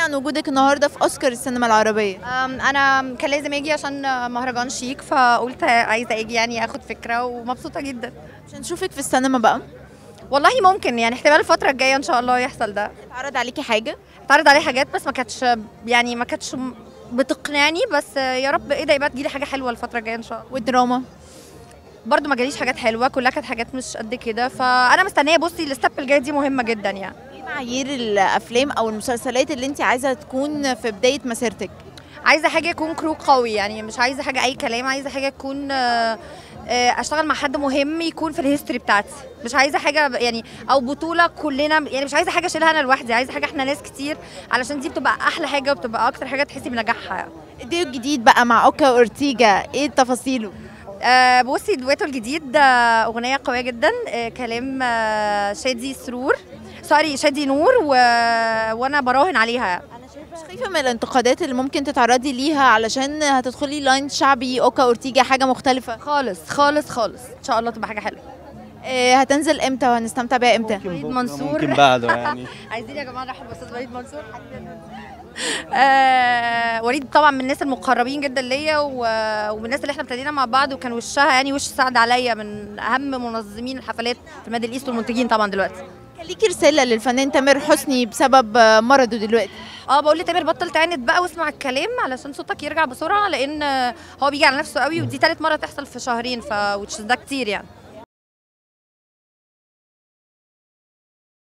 عن وجودك النهارده في أوسكار السينما العربية؟ أنا كان لازم أجي عشان مهرجان شيك فقلت عايزة أجي يعني آخد فكرة ومبسوطة جدا. مش هنشوفك في السينما بقى. والله ممكن يعني احتمال الفترة الجاية إن شاء الله يحصل ده. اتعرض عليكي حاجة؟ اتعرض عليه حاجات بس ما كانتش يعني ما كانتش بتقنعني بس يا رب إيه ده يبقى تجيلي حاجة حلوة الفترة الجاية إن شاء الله. والدراما؟ برضو ما جاليش حاجات حلوة كلها كانت حاجات مش قد كده فأنا مستنية بصي الستep الجايه دي مهمة جدا يعني. معايير الأفلام أو المسلسلات اللي أنت عايزة تكون في بداية مسيرتك؟ عايزة حاجة يكون crew قوي يعني مش عايزة حاجة أي كلام عايزة حاجة تكون آه، آه، أشتغل مع حد مهم يكون في ال history بتاعتي. مش عايزة حاجة يعني أو بطولة كلنا يعني مش عايزة حاجة أشيلها أنا لوحدي عايزة حاجة إحنا ناس كتير علشان دي بتبقى أحلى حاجة وبتبقى أكتر حاجة تحسي بنجاحها يعني. الديو الجديد بقى مع أوكا أورتيجا إيه تفاصيله؟ آه، بصي دويتو الجديد ده أغنية قوية جدا آه، كلام آه، شادي سرور. sorry شادي نور و... وأنا براهن عليها. مش خايفة من الانتقادات اللي ممكن تتعرضي ليها علشان هتدخلي line شعبي أوكا أورتيجا حاجة مختلفة. خالص خالص خالص. إن شاء الله تبقى حاجة حلوة. إيه هتنزل إمتى وهنستمتع بيها إمتى؟ وليد منصور. ممكن بعده يعني. عايزين يا جماعة نرحب بأستاذ وليد منصور. آه وليد طبعا من الناس المقربين جدا ليا ومن الناس اللي إحنا ابتدينا مع بعض وكان وشها يعني وش سعد عليا من أهم منظمين الحفلات في ال Middle East والمنتجين طبعا دلوقتي. ليكي رسالة للفنان تامر حسني بسبب مرضه دلوقتي؟ آه بقول لتامر بطل تعاند بقى واسمع الكلام علشان صوتك يرجع بسرعة لأن هو بيجي على نفسه قوي ودي تالت مرة تحصل في شهرين ف ده كتير يعني.